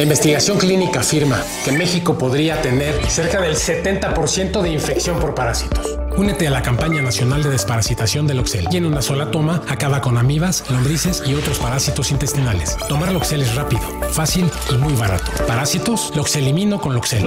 La investigación clínica afirma que México podría tener cerca del 70% de infección por parásitos. Únete a la campaña nacional de desparasitación del Oxel y en una sola toma acaba con amibas, lombrices y otros parásitos intestinales. Tomar Loxel es rápido, fácil y muy barato. Parásitos, los elimino con Loxel.